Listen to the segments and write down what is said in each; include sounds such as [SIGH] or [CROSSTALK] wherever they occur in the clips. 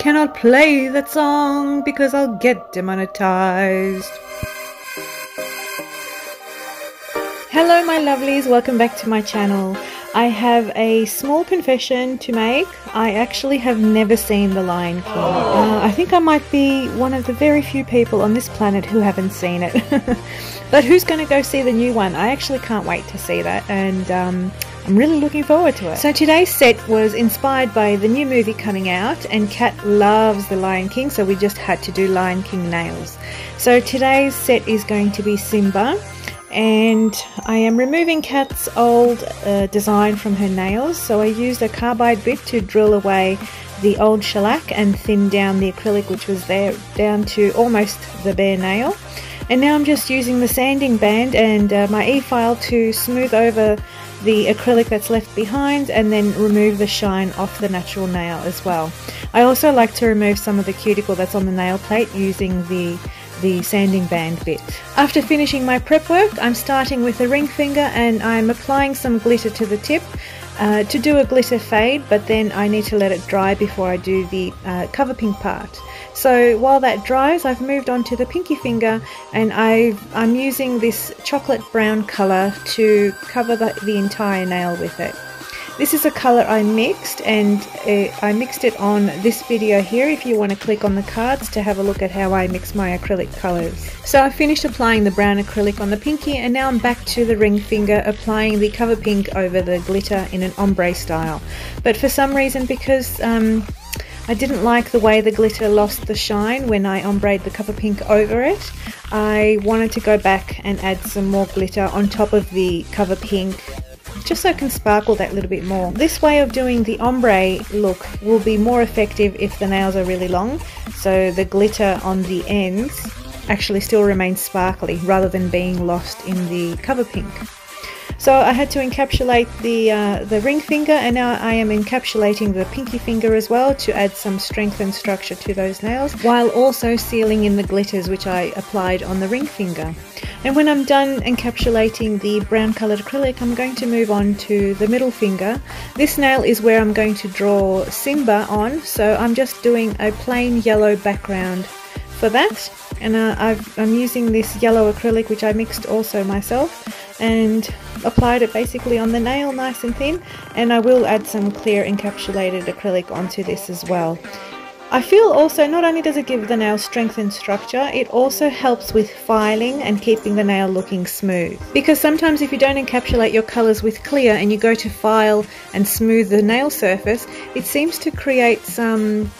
cannot play that song because I'll get demonetized. Hello my lovelies, welcome back to my channel. I have a small confession to make. I actually have never seen The Lion King. Uh, I think I might be one of the very few people on this planet who haven't seen it. [LAUGHS] but who's going to go see the new one? I actually can't wait to see that and um, I'm really looking forward to it. So today's set was inspired by the new movie coming out and Kat loves The Lion King so we just had to do Lion King nails. So today's set is going to be Simba and I am removing Kat's old uh, design from her nails so I used a carbide bit to drill away the old shellac and thin down the acrylic which was there down to almost the bare nail and now I'm just using the sanding band and uh, my e-file to smooth over the acrylic that's left behind and then remove the shine off the natural nail as well. I also like to remove some of the cuticle that's on the nail plate using the the sanding band bit. After finishing my prep work, I'm starting with a ring finger and I'm applying some glitter to the tip uh, to do a glitter fade, but then I need to let it dry before I do the uh, cover pink part. So while that dries, I've moved on to the pinky finger and i am using this chocolate brown colour to cover the, the entire nail with it. This is a color I mixed and uh, I mixed it on this video here if you want to click on the cards to have a look at how I mix my acrylic colors. So I finished applying the brown acrylic on the pinky and now I'm back to the ring finger applying the cover pink over the glitter in an ombre style. But for some reason because um, I didn't like the way the glitter lost the shine when I ombreed the cover pink over it. I wanted to go back and add some more glitter on top of the cover pink just so it can sparkle that little bit more. This way of doing the ombre look will be more effective if the nails are really long, so the glitter on the ends actually still remains sparkly rather than being lost in the cover pink. So I had to encapsulate the, uh, the ring finger and now I am encapsulating the pinky finger as well to add some strength and structure to those nails while also sealing in the glitters which I applied on the ring finger. And when I'm done encapsulating the brown coloured acrylic I'm going to move on to the middle finger. This nail is where I'm going to draw Simba on so I'm just doing a plain yellow background for that and uh, i am using this yellow acrylic which I mixed also myself and applied it basically on the nail nice and thin and I will add some clear encapsulated acrylic onto this as well. I feel also not only does it give the nail strength and structure, it also helps with filing and keeping the nail looking smooth. Because sometimes if you don't encapsulate your colours with clear and you go to file and smooth the nail surface, it seems to create some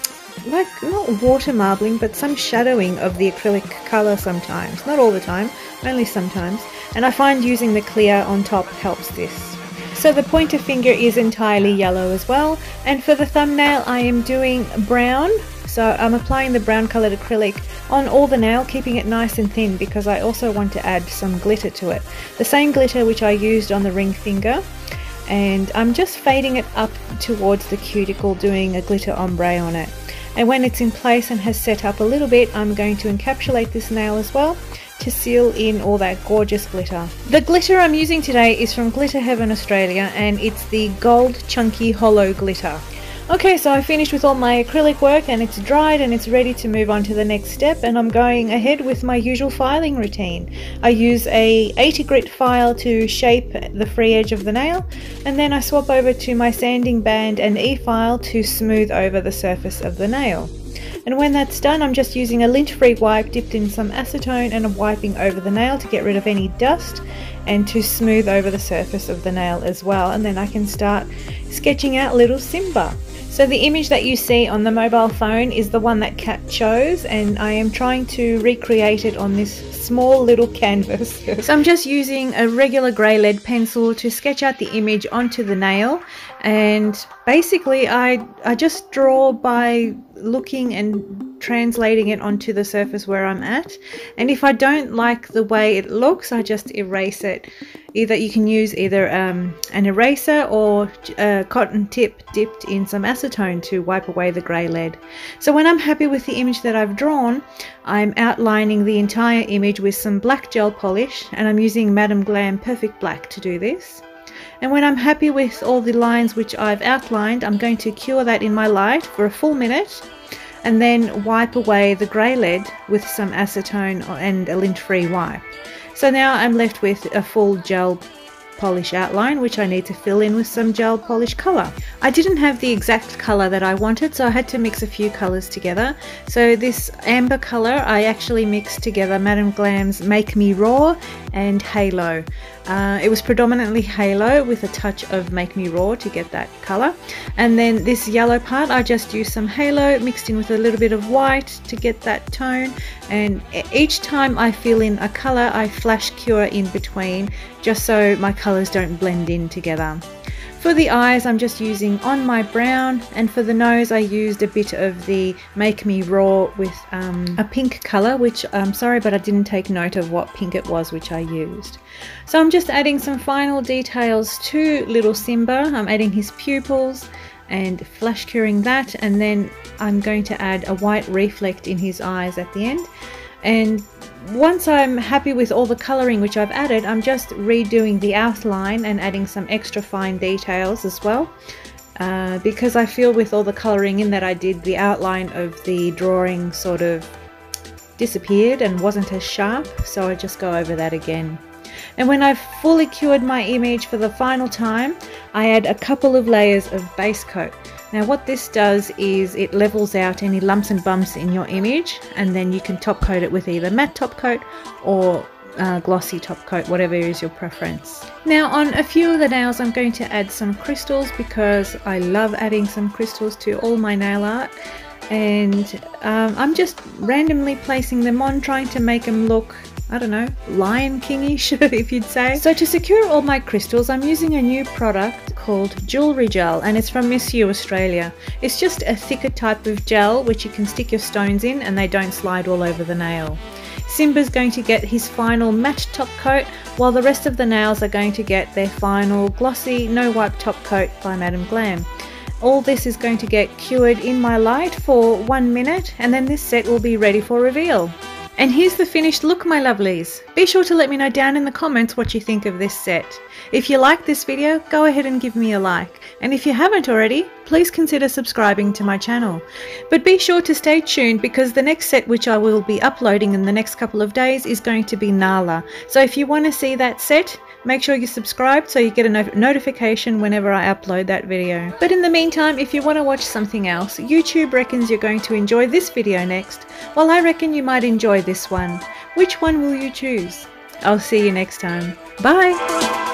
like not water marbling but some shadowing of the acrylic colour sometimes. Not all the time, only sometimes and I find using the clear on top helps this. So the pointer finger is entirely yellow as well and for the thumbnail I am doing brown so I'm applying the brown coloured acrylic on all the nail keeping it nice and thin because I also want to add some glitter to it. The same glitter which I used on the ring finger and I'm just fading it up towards the cuticle doing a glitter ombre on it. And when it's in place and has set up a little bit I'm going to encapsulate this nail as well to seal in all that gorgeous glitter. The glitter I'm using today is from Glitter Heaven Australia and it's the gold chunky hollow glitter. Okay, so I finished with all my acrylic work and it's dried and it's ready to move on to the next step and I'm going ahead with my usual filing routine. I use a 80 grit file to shape the free edge of the nail and then I swap over to my sanding band and e-file to smooth over the surface of the nail. And when that's done, I'm just using a lint-free wipe dipped in some acetone and I'm wiping over the nail to get rid of any dust and to smooth over the surface of the nail as well. And then I can start sketching out little Simba. So the image that you see on the mobile phone is the one that Kat chose and I am trying to recreate it on this small little canvas. [LAUGHS] so I'm just using a regular grey lead pencil to sketch out the image onto the nail and basically I, I just draw by looking and translating it onto the surface where I'm at. And if I don't like the way it looks I just erase it. Either you can use either um, an eraser or a cotton tip dipped in some acetone to wipe away the grey lead. So when I'm happy with the image that I've drawn I'm outlining the entire image with some black gel polish and I'm using Madam Glam Perfect Black to do this. And when I'm happy with all the lines which I've outlined I'm going to cure that in my light for a full minute and then wipe away the grey lead with some acetone and a lint-free wipe. So now I'm left with a full gel polish outline which I need to fill in with some gel polish colour. I didn't have the exact colour that I wanted so I had to mix a few colours together. So this amber colour I actually mixed together Madam Glam's Make Me Raw and Halo. Uh, it was predominantly Halo with a touch of Make Me Raw to get that colour. And then this yellow part, I just used some Halo mixed in with a little bit of white to get that tone. And each time I fill in a colour, I flash cure in between just so my colours don't blend in together. For the eyes, I'm just using on my brown, and for the nose, I used a bit of the Make Me Raw with um, a pink colour, which I'm sorry, but I didn't take note of what pink it was which I used. So I'm just adding some final details to little Simba. I'm adding his pupils and flash curing that, and then I'm going to add a white reflect in his eyes at the end. And once I'm happy with all the colouring which I've added, I'm just redoing the outline and adding some extra fine details as well. Uh, because I feel with all the colouring in that I did, the outline of the drawing sort of disappeared and wasn't as sharp, so I just go over that again. And when I've fully cured my image for the final time, I add a couple of layers of base coat. Now what this does is it levels out any lumps and bumps in your image and then you can top coat it with either matte top coat or uh, glossy top coat, whatever is your preference. Now on a few of the nails I'm going to add some crystals because I love adding some crystals to all my nail art and um, I'm just randomly placing them on trying to make them look I don't know, Lion Kingish, [LAUGHS] if you'd say. So to secure all my crystals, I'm using a new product called Jewelry Gel, and it's from Miss You Australia. It's just a thicker type of gel which you can stick your stones in and they don't slide all over the nail. Simba's going to get his final matte top coat, while the rest of the nails are going to get their final glossy, no wipe top coat by Madam Glam. All this is going to get cured in my light for one minute and then this set will be ready for reveal. And here's the finished look my lovelies. Be sure to let me know down in the comments what you think of this set. If you like this video, go ahead and give me a like. And if you haven't already, please consider subscribing to my channel. But be sure to stay tuned because the next set which I will be uploading in the next couple of days is going to be Nala. So if you want to see that set, Make sure you subscribe so you get a no notification whenever I upload that video. But in the meantime, if you want to watch something else, YouTube reckons you're going to enjoy this video next, while I reckon you might enjoy this one. Which one will you choose? I'll see you next time. Bye!